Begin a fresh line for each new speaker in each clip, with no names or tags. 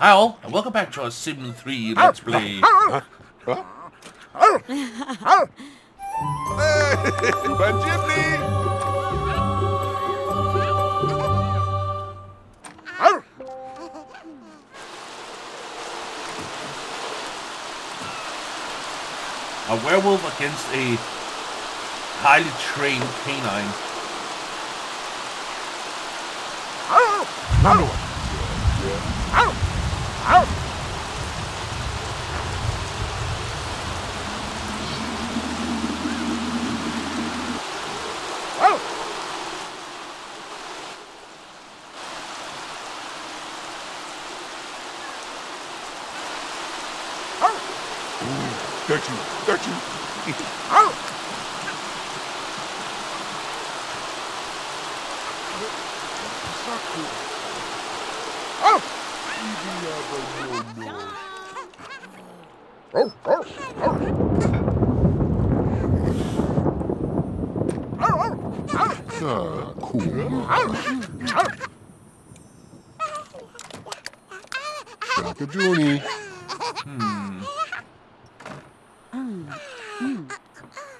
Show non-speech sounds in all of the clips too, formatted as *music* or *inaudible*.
Hi all, and welcome back to our Sim 3 Let's Play. A werewolf against a highly trained canine.
Number one. Don't you, don't you.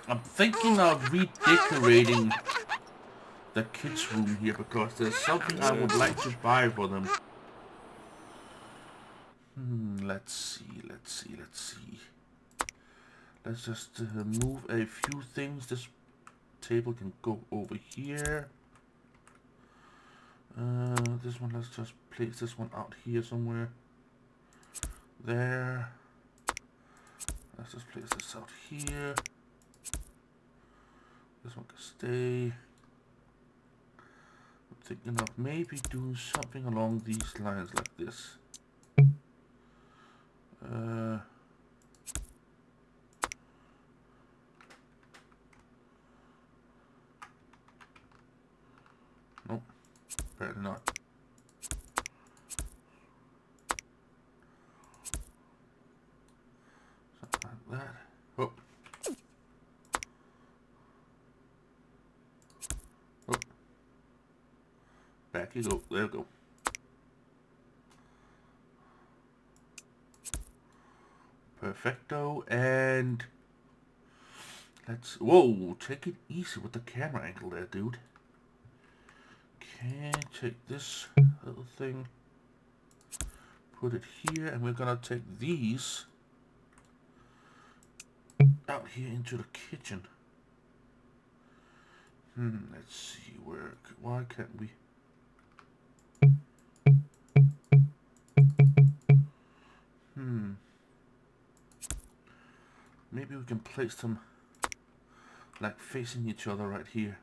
I'm thinking of redecorating the kids' room here because there's something I would like to buy for them. Hmm, let's see, let's see, let's see. Let's just uh, move a few things. This table can go over here. Uh, this one, let's just place this one out here somewhere. There. Let's just place this out here. This one can stay. I'm thinking of maybe doing something along these lines like this. Uh, nope, apparently not. Something like that. Oh. Oh. Back you go. There we go. Perfecto. And let's. Whoa! Take it easy with the camera angle there, dude. Okay, take this little thing, put it here, and we're gonna take these out here into the kitchen. Hmm, let's see where, why can't we? Maybe we can place them like facing each other right here.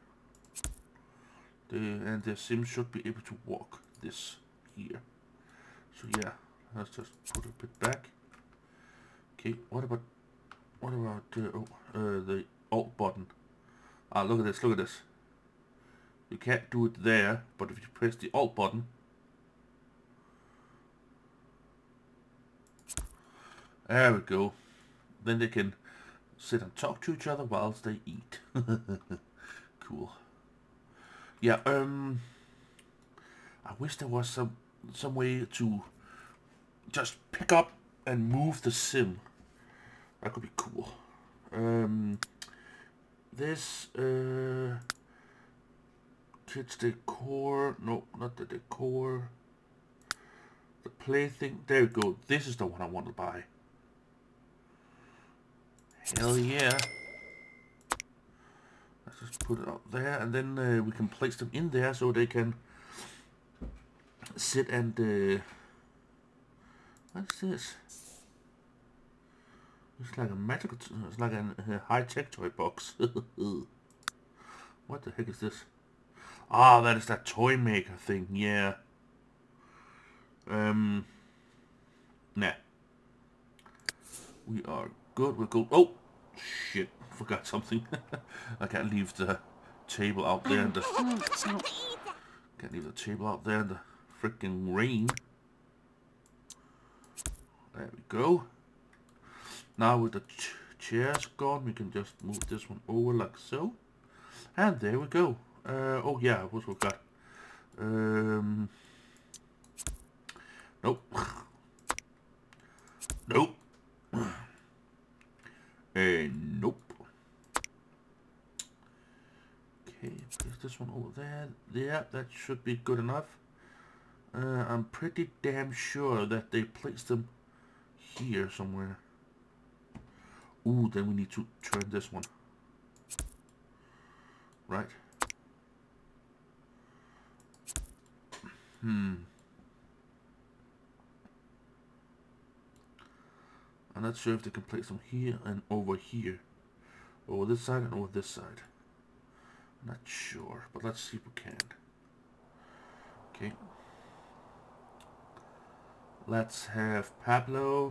The, and the sim should be able to walk this here. So yeah, let's just put it a bit back. Okay, what about what about uh, uh, the alt button? Ah, look at this, look at this. You can't do it there, but if you press the alt button, there we go. Then they can sit and talk to each other whilst they eat. *laughs* cool. Yeah, um, I wish there was some some way to just pick up and move the sim. That could be cool. Um, this uh, kids decor. No, not the decor. The plaything. There we go. This is the one I want to buy. Hell yeah. Let's just put it up there, and then uh, we can place them in there so they can sit and. Uh, what's this? It's like a magical. It's like a, a high-tech toy box. *laughs* what the heck is this? Ah, that is that toy maker thing. Yeah. Um. Nah. We are good. We're good. Oh, shit! Forgot something. *laughs* I can't leave the table out there in the. *laughs* Can't leave the table out there in the freaking rain. There we go. Now with the ch chairs gone, we can just move this one over like so. And there we go. Uh, oh yeah, what we got? Um, nope. *laughs* Nope. And nope. Okay, place this one over there. Yeah, that should be good enough. Uh, I'm pretty damn sure that they placed them here somewhere. Ooh, then we need to turn this one. Right. Hmm. I'm not sure if they can place them here and over here. Over this side and over this side. I'm not sure, but let's see if we can. Okay. Let's have Pablo.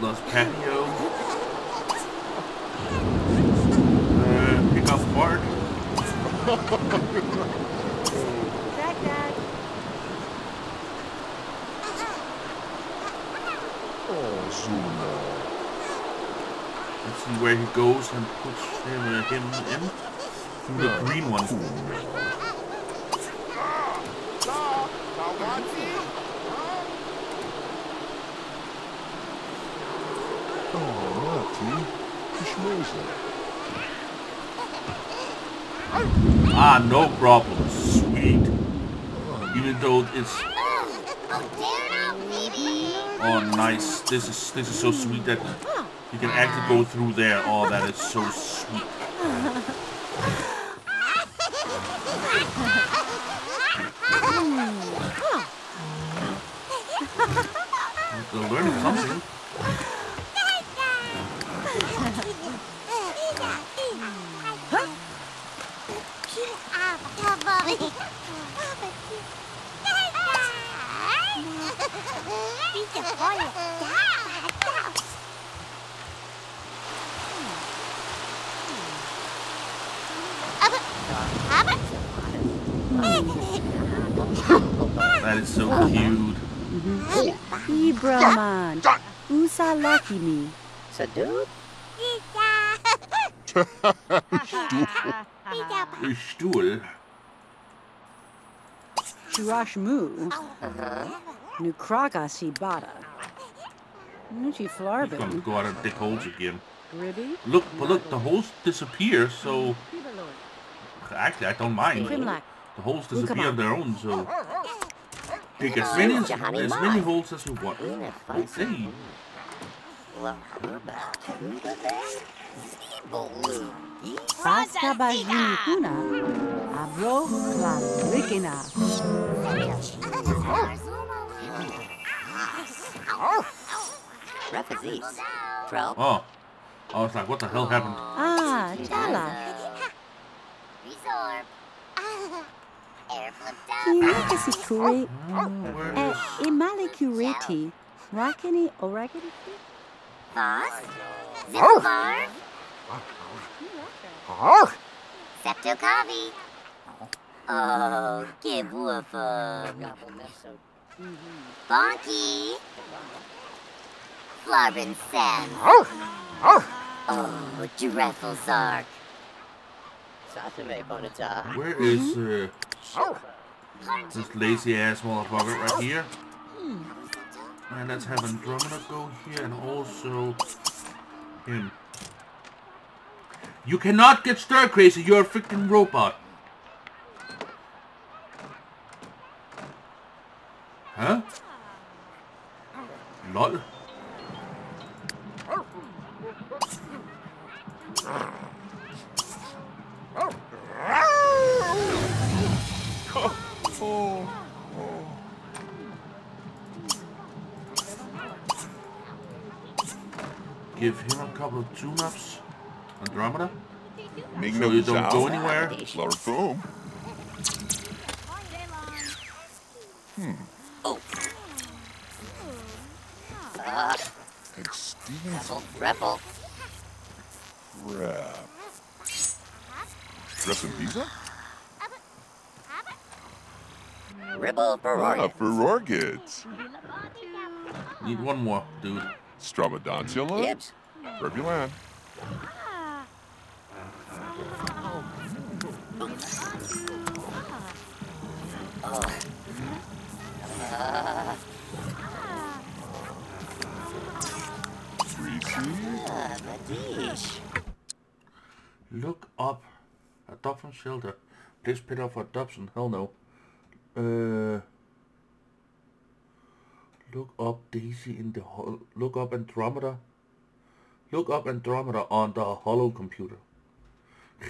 Los Papio. Uh, pick up Bart. *laughs*
Back, Dad.
Zuna.
Let's see where he goes and puts him, uh, him in. Through the green one.
Oh,
Ah, no problem. Sweet. Even though it's
Oh, there now, baby!
Oh nice. This is this is so sweet that you can actually go through there. Oh, that is so sweet. *laughs* They're learning something. That is so cute.
Ibraman. Usalakimi.
Sadoo?
A stool.
Shurashmu. Uh-huh. Nukraga Sibata. Nuchi
He's gonna
Flarbin.
go out and dig holes again.
Ribby.
Look, but look, the holes disappear, so hmm. actually I don't mind. The holes disappear on
on.
their own, so dig as many as, as many holes as you want. Okay.
Basta Bajunihuna. Abro Klarikina.
Refugees. Pro.
Oh, I was like, what the hell happened?
Ah, Chala.
Resorb. Airflip
Inakasikuri.
Oh, where
Eh,
is...
Imalikuriti. Rakini Orakini.
Boss. Zipbar.
Arr!
Septo Kavi. Oh, give Woofa. Bonky. Flarbin Sands.
Arr! Arr!
Oh, Dreffel Zark.
Sasame Bonita.
Where is uh, this lazy ass motherfucker right here? And let's have Andromeda go here and also him. You cannot get stir crazy, you're a freaking robot. Huh? Lol. Give him a couple of tune-ups. Andromeda.
Ning
So you don't go anywhere.
Larfoom. And Stevens
Rebel.
Rap. Dressing pizza?
Ribble
Ah,
Ferrari.
for orchids.
Need one more, dude.
Stravadontula?
Gibbs.
Rebulan.
Look up. Adoption shelter. Please pit up for adoption. Hell no. Uh, look up Daisy in the hol- look up Andromeda. Look up Andromeda on the Holo computer. *laughs*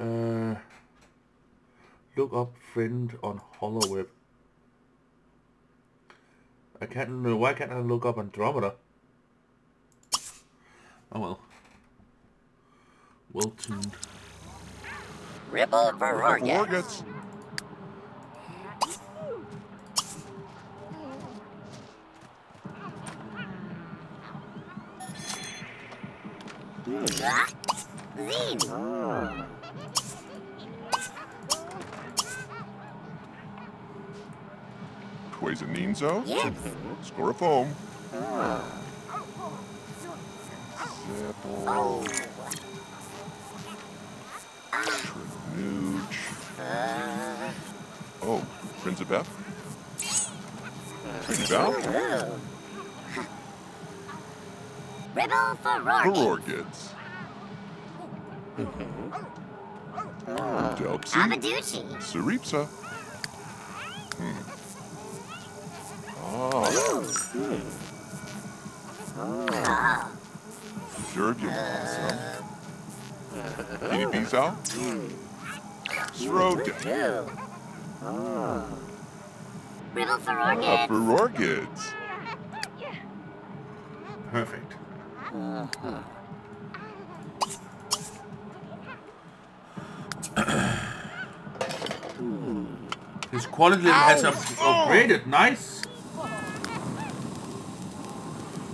uh, look up friend on HoloWeb. I can't. Why can't I look up Andromeda? Oh well. Well tuned.
Ribble for Rorget.
Orgets.
Ah, Zine.
Quasaninzo.
Yes.
Score a foam.
Oh.
Trenooch. Oh, Prinzabeth. Trinidad.
Ribble for Rorget.
Barorgids. Delpsy.
Abaducci.
Saripsa. Hmm. Ah. Ah. Ah. *laughs* Ah, Dervium Blossom. Guinea Bizal. Srodin.
Ribble for
Ah,
Rorget.
Barorgids.
Perfect. His quality level has upgraded. Nice.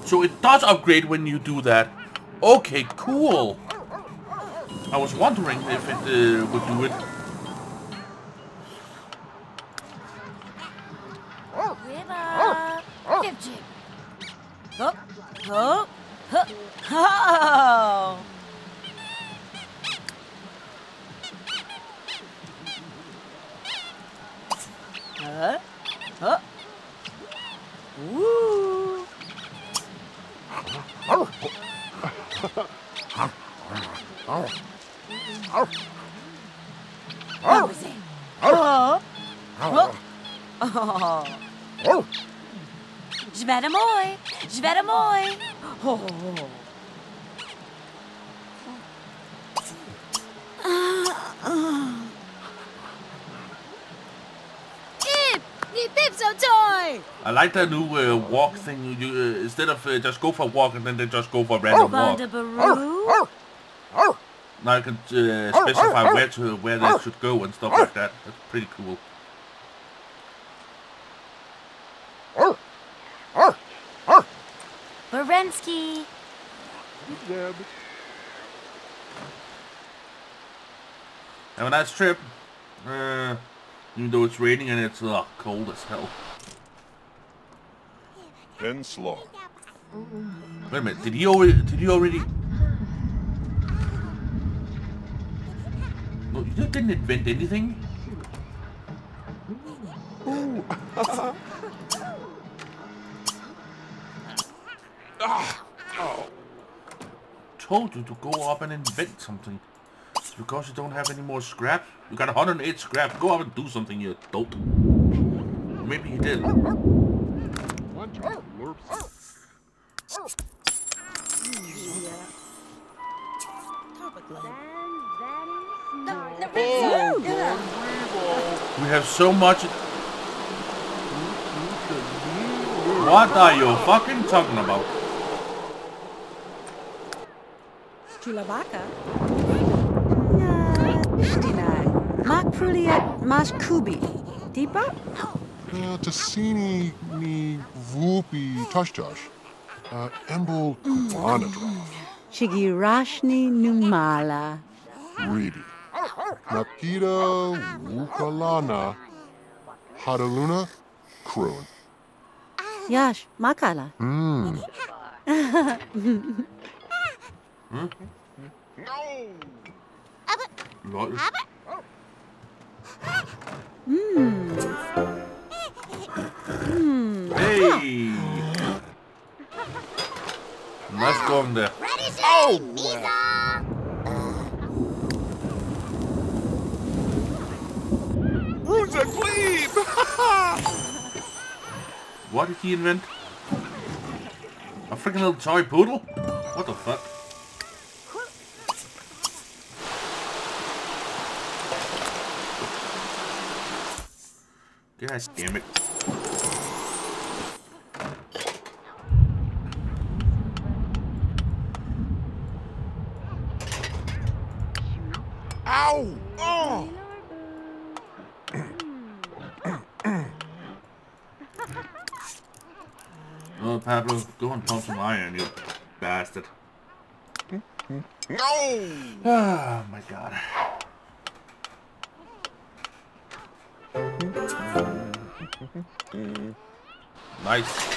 So it does upgrade when you do that. Okay, cool. I was wondering if it uh, would do it.
Toy.
I like that new uh, walk thing. You uh, instead of uh, just go for a walk and then they just go for a random walk. Now you can uh, specify where to where they should go and stuff like that. That's pretty cool.
Berensky.
Have a nice trip. Uh, even though it's raining and it's uh, cold as hell.
Ben slow.
Wait a minute. Did he already? Did he already? No, you didn't invent anything. Told you to go up and invent something. Because you don't have any more scrap. You got 108 scrap. Go up and do something, you dope. Maybe you did. We have so much. What are you fucking talking about?
Chulabaka. Stinai. Makpruliat Maskubi. Deepa?
Uh, Tassini ni Vupi Tushtush. Uh, Embol Kuanadrov.
Chigirashni Numala.
Reedy. Nakita Wukalana. Hadaluna Kroon.
Yash Makala.
Hmm.
Lol. Hey! Nice there.
Ready, Shane?
Oh, a glebe? *laughs*
What did he invent? A freaking little toy poodle? What the fuck? God damn it.
Ow! Oh!
Oh, Pablo, go and pump some iron, you bastard.
No!
Oh my god. Nice.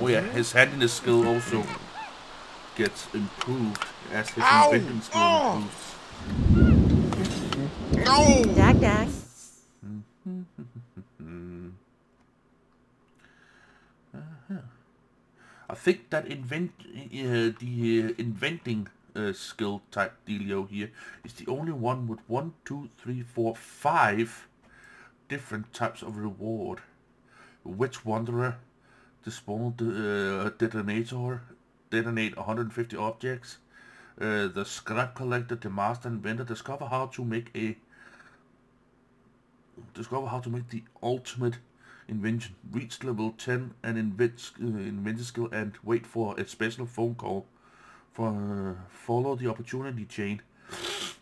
Oh yeah, his handiness skill also gets improved as his
Ow!
inventing skill
Oh!
improves.
No!
Dag dag.
I think that invent uh, the uh, inventing uh, skill type dealio here is the only one with one, two, three, four, five different types of reward. Witch Wanderer, the Dispel uh, Detonator, Detonate 150 objects, uh, the Scrap Collector, the Master Inventor, discover how to make a discover how to make the ultimate invention. Reach level 10 and invent uh, inventor skill and wait for a special phone call. For uh, follow the opportunity chain,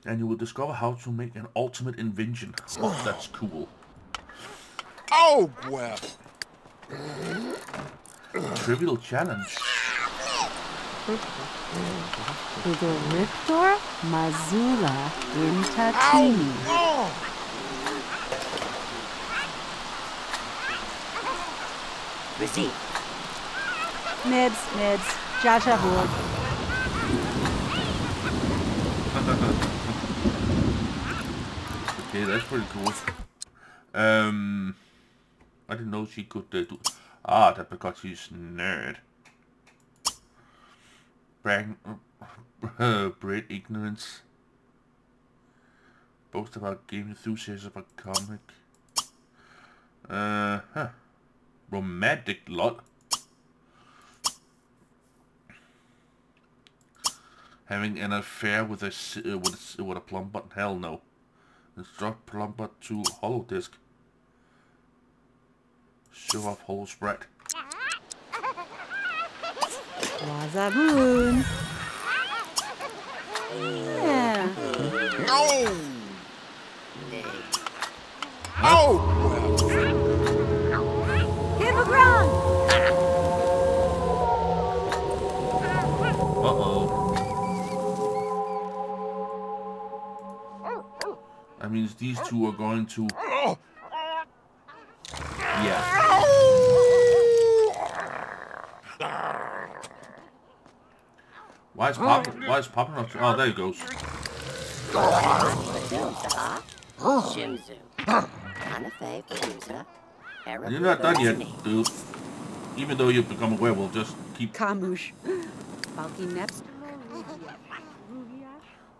and you will discover how to make an ultimate invention. Oh, that's cool.
Oh, well.
Trivial challenge.
Hugo Rictor Mazula Intatini.
Oh! Receive.
Nibs, nibs. Jaja Hood.
Okay, that's pretty cool. Um, I didn't know she could uh, do. Ah, that's because she's nerd. Brag, uh, *laughs* breed ignorance. Boast about game enthusiasm about comic. Uh huh. Romantic lot. Having an affair with a uh, with a, with a Plumbot? Hell no. Instruct Plumbot to hollow disk. Show off hollow spread.
Wazaboon. Yeah.
No! Oh,
means these two are going to...
Oh!
Yeah. Why is Pop... Oh. Why is popping up... Oh, there he goes.
Shimzu. Hanafe
You're not done yet, dude. Even though you've become a werewolf, just keep...
Kamush. Balky Neps.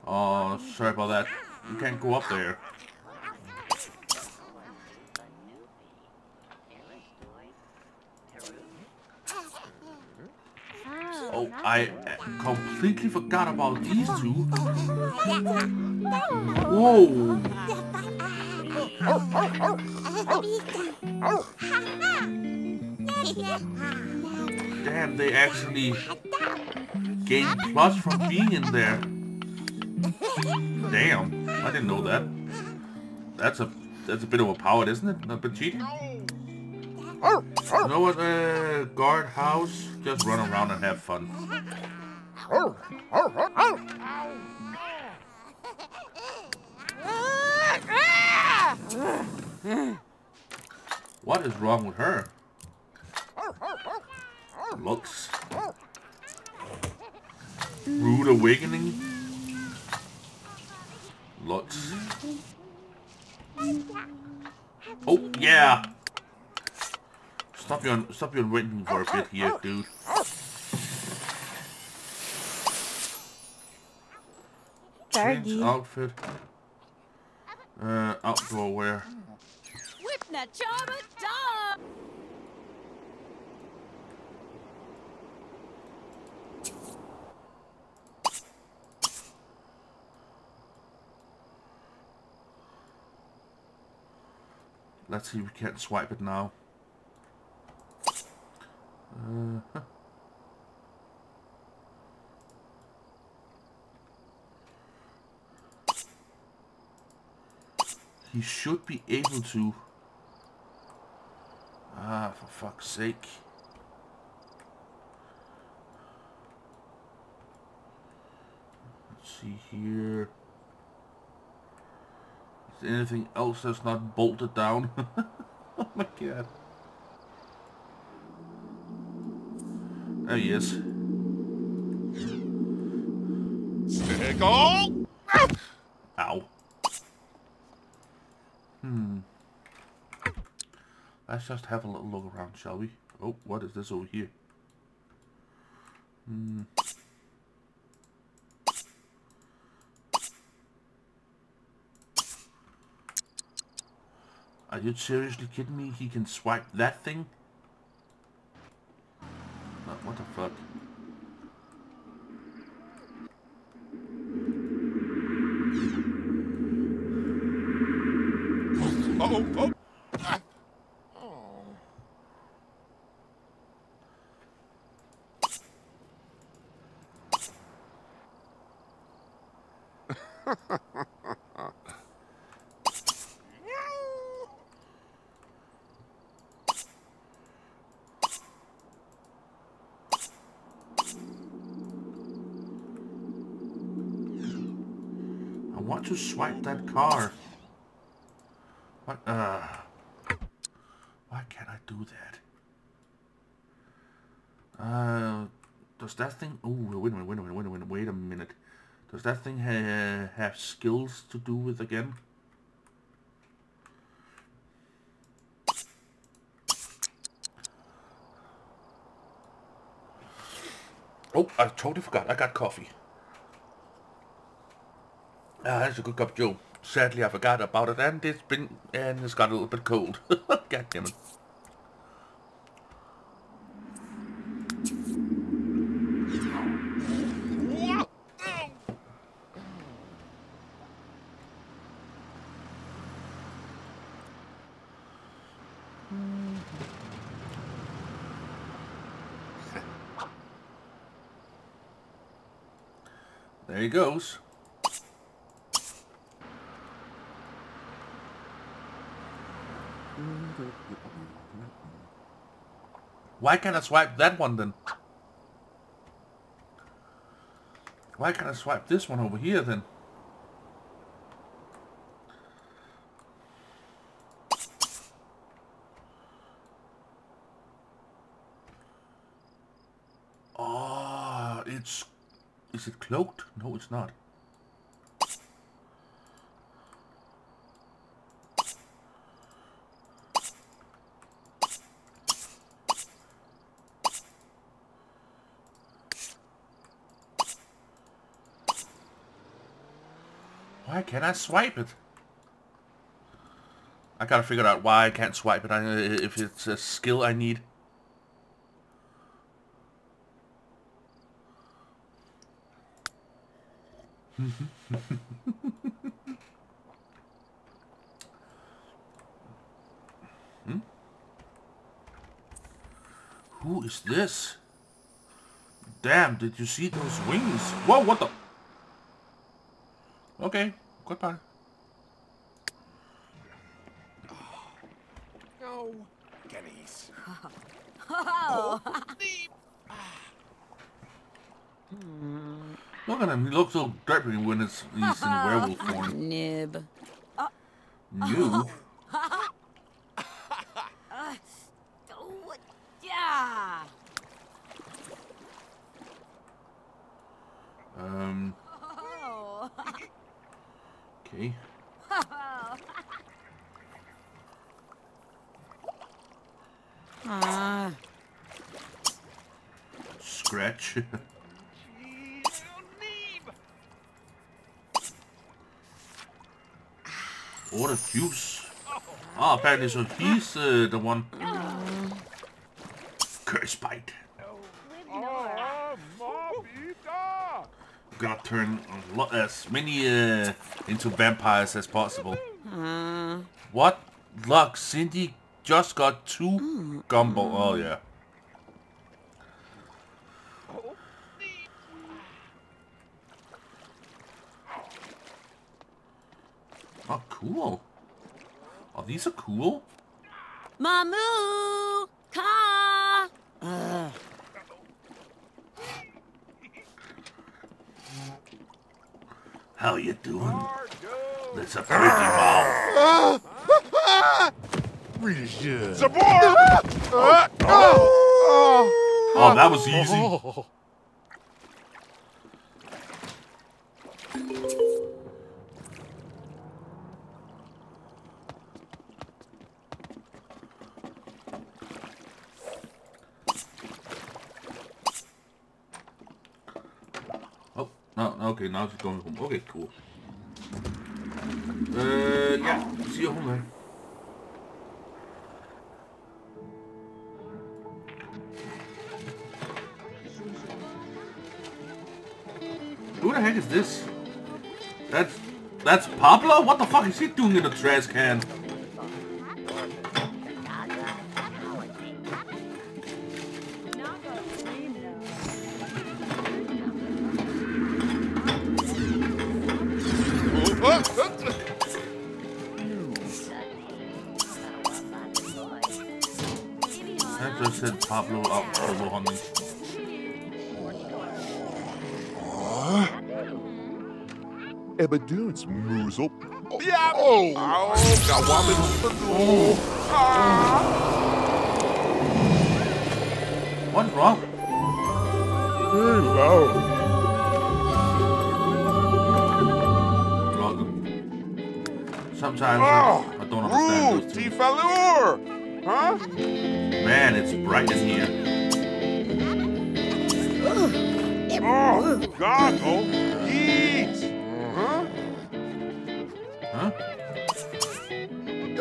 Oh, sorry about that. You can't go up there. Oh, I uh, completely forgot about these two. Whoa! Damn, they actually gain plus from being in there. Damn, I didn't know that. That's a that's a bit of a power, isn't it? A bit cheating. You know what, uh, guard house? Just run around and have fun. *laughs* What is wrong with her? Looks. Rude awakening? Looks. Oh, yeah! Stop your, stop your waiting for a bit here, dude. Change outfit. Uh, outdoor wear. Let's see if we can swipe it now. Uh, huh. He should be able to. Ah, for fuck's sake. Let's see here. Is there anything else that's not bolted down? *laughs* oh my god. There he is.
Stick Stickle!
Ow. Hmm. Let's just have a little look around, shall we? Oh, what is this over here? Hmm. Are you seriously kidding me? He can swipe that thing? Uh, what the fuck?
Oh, oh.
I want to swipe that car. What? Uh. Why can't I do that? Uh. Does that thing? Oh, wait a minute. Wait a minute. Wait a minute. Wait a minute. Does that thing ha have skills to do with again? Oh, I totally forgot. I got coffee. Ah, that's a good cup of Joe. Sadly, I forgot about it, and it's been and it's got a little bit cold. *laughs* God damn it! Goes. Why can't I swipe that one then? Why can't I swipe this one over here then? Oh, it's... Is it cloaked? No, it's not. Why can't I swipe it? I gotta figure out why I can't swipe it. I, if it's a skill I need. Hmm? Who is this? Damn, did you see those wings? Whoa, what the? Okay, goodbye.
No. Guineas. *laughs*
Look at him, he looks so derpy when it's, he's in werewolf *laughs* form.
Nib.
Yeah. *laughs*
Um, okay.
Ah.
Scratch. *laughs* Order juice. Oh, apparently so he's uh, the one. Curse bite.
Ah!
Gotta turn a as many uh, into vampires as possible. What luck? Cindy just got two gumbo. Oh yeah. Oh, cool. Oh, these are cool.
Mamu! Ka!
How you doing? That's a pretty mouth.
Really good. Support! Uh, oh,
Oh, that was easy. Okay, now she's going home. Okay, cool. Uh, yeah, see you home then. Who the heck is this? That's that's Pablo? What the fuck is he doing in the trash can?
Ebadoon's moozle. Oh, yeah. Oh, oh, got oh. one little
What's wrong?
Hello.
Welcome. Sometimes I, I don't understand
Ooh,
those two.
Tifalur! Huh?
Man, it's bright in here.
Oh, God, oh,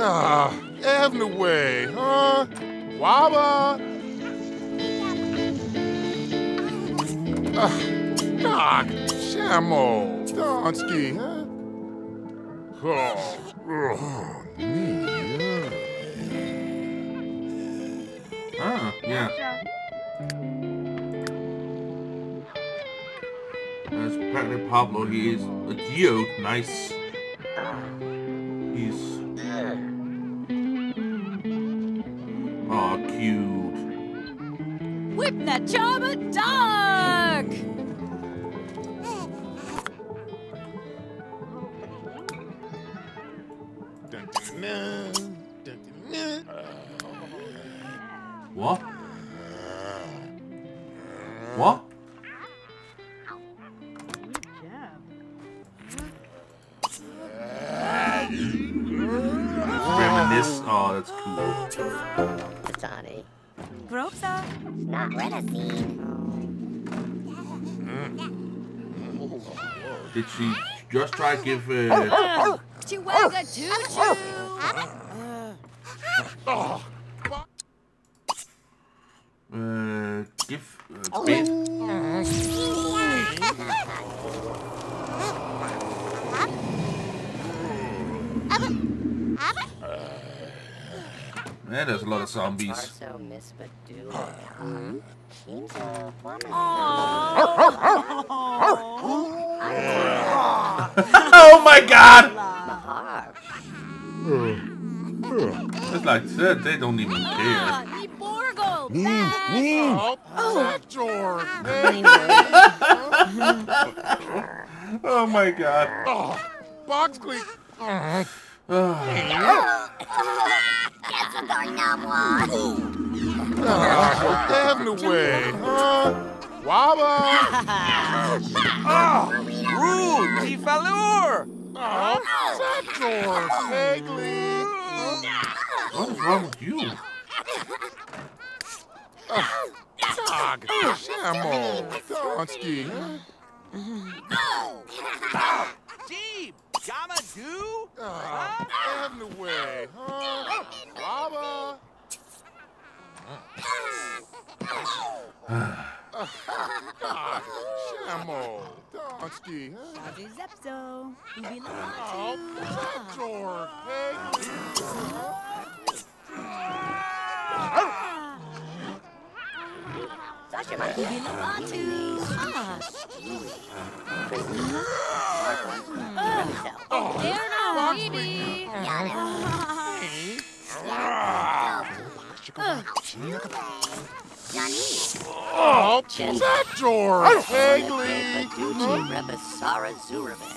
Ah, Avenue Way, huh? Waba! Ah, Doc, Shamo, Donsky, huh? Oh, oh, me,
Ah, yeah. That's apparently Pablo. He is a geode. Nice.
Dun, dun.
What? What? Did she just try to give uh,
Chihuahua Choo Choo!
Oh,
uh give uh, bit? *laughs* Yeah, there's a lot of zombies.
Also Miss Badoo. Seems a woman.
Oh my god!
Mahar.
It's like said, they don't even care.
Ah, Ni Borgle!
oh, Fat George!
Oh my god.
Oh, Box Clean! Oh, oh, Avenue Way, huh? Waba! oh,
Rude, Tifalur!
oh, Fat George! Vaguely!
What is wrong with you?
Dog! Shamo! Donsky!
Jeep! Gamma do?
Ah, out of the way, huh? Lava. Ah, Shamo. Donsky, huh?
Zepso. Ubi
Oh,
Lamatu.
George.
Sasha Monkey.
Ubi Lamatu. Ah,
Oh,
there now, Phoebe.
Oh, that George. Hagley.
Paducci Rebasara Zurabe.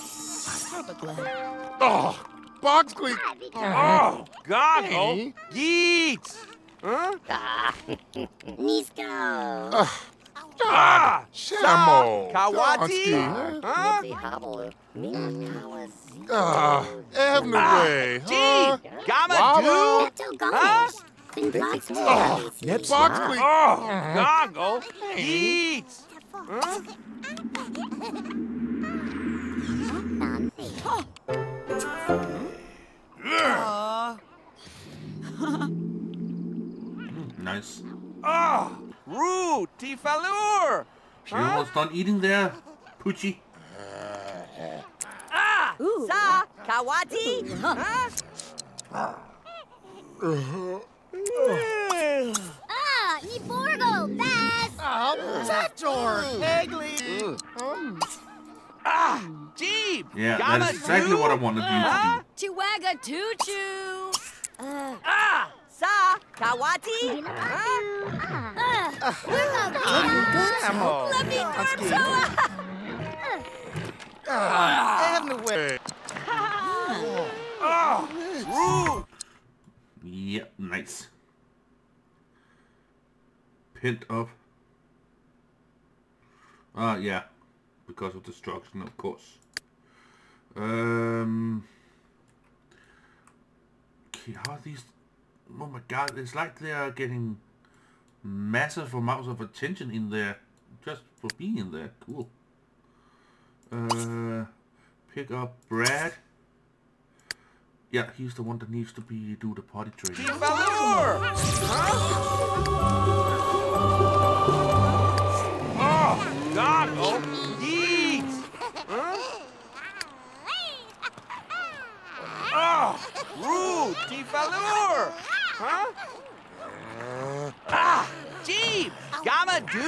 Oh, Boxley.
Oh, goggle.
Hey.
Yeet. Huh? *laughs*
Ah,
Ah,
Shamo.
Kawati.
Huh?
Huh?
Mitzi Hobble. Minakawa
Ah, out of the huh?
Gee, Gamma
Lava.
do? Oh, oh, huh?
Oh, Boxley.
Oh, goggle. Yeet. Huh?
Nice.
Oh, rude. Tifalur.
You almost done eating there, Poochie?
Ah,
Sa, Kawati. *laughs* Huh?
Ah. Uh-huh. Ah, Iborgo, Bass!
That George. Hagley.
ah, Jeep.
Yeah, that's exactly what I wanted you to do.
Chiwaga Choo Choo.
Ah,
Sa, Kawati.
Shamo.
Let me grab
Out of the way.
Oh, rude.
Yep, nice. Pent up. Ah, yeah. Because of destruction, of course. Um. Okay, how are these? Oh my god, it's like they are getting massive amounts of attention in there just for being in there. Cool. Uh, pick up Brad. Yeah, he's the one that needs to be do the potty training.
Tifalur. Oh, goggle. Yeet. Huh? Oh, rude. Tifalur. Huh? Ah, Jeep. Gamma do?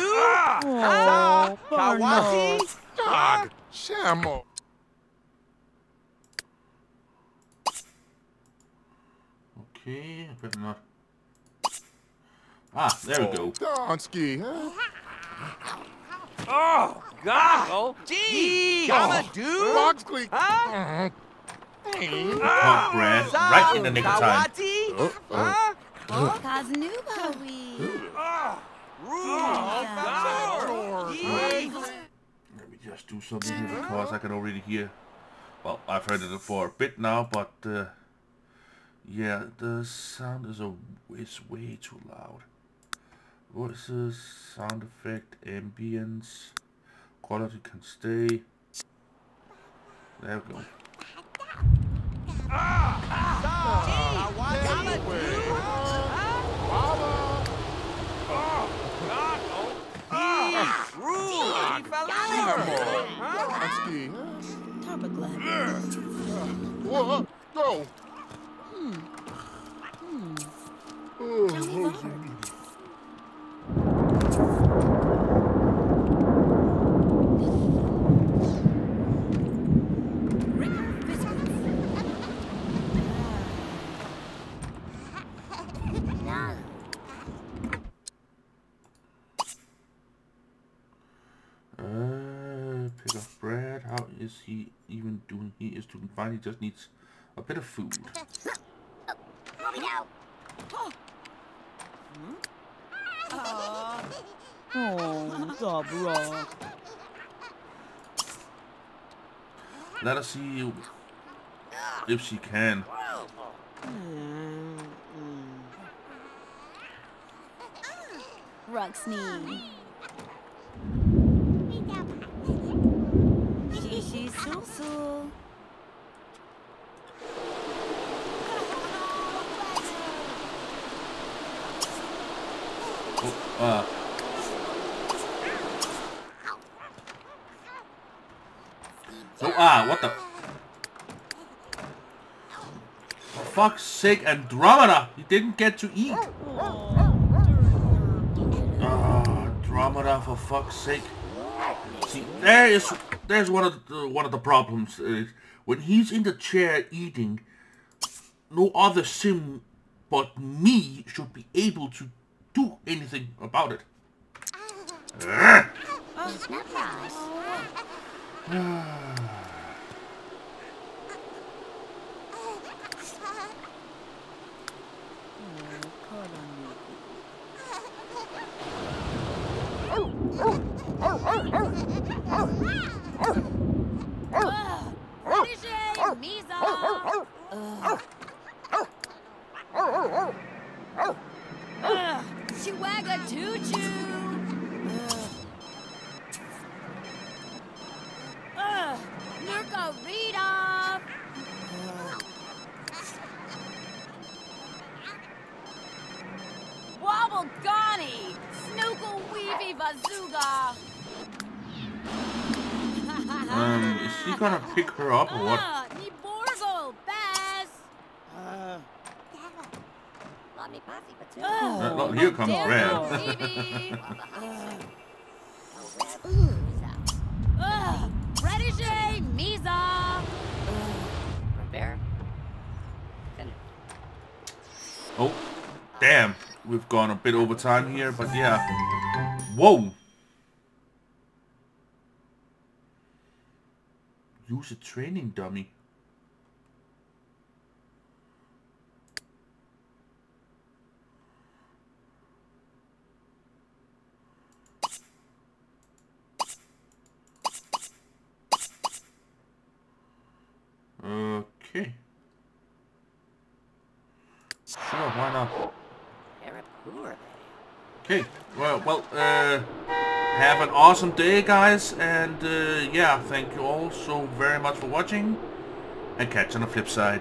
Huh? Kawati?
Dog. Shamo.
Okay, I better not. Ah, there we go.
Donsky, huh?
Oh, goggle. Jeep. Gamma do?
Boxley.
Huh?
Caught Brad right in the nick of time.
Kawati? Huh?
Kazanubawi.
Oh, rude. Tifalur. Yeet.
Let me just do something here because I can already hear. Well, I've heard it for a bit now, but uh, yeah, the sound is a is way too loud. Voices, sound effect, ambience, quality can stay. There we go.
Go.
Uh, pick up Brad. How is he even doing? He is doing fine. He just needs a bit of food.
Oh, Zabra.
Let us see if she can.
Ruxney. Isusu. Oh,
uh. So, ah, uh, what the? For fuck's sake, Andromeda! You didn't get to eat! Oh, ah, oh, Andromeda, for fuck's sake. See, there is, there's one of the, one of the problems. Is when he's in the chair eating, no other sim but me should be able to do anything about it. Oh, Ugh. *sighs*
Protege, Misa. Ugh, Chihuahua Choo Choo. Ugh, Nurka Rita. Wobble Gonnie. Snookle Weavy Bazooga.
Um, is he gonna pick her up or what?
Ah, Niborgo, Bass.
Uh,
Let me pass it, but
Uh, look, here comes
Dare
Red.
Phoebe.
Ooh.
Ugh, Protege, Misa.
Repair.
Oh, damn. We've gone a bit over time here, but yeah. Whoa. Use a training dummy. Okay. Sure, why not?
They're a poor lady.
Okay, well, well, uh, have an awesome day, guys, and uh, yeah, thank you all so very much for watching, and catch you on the flip side.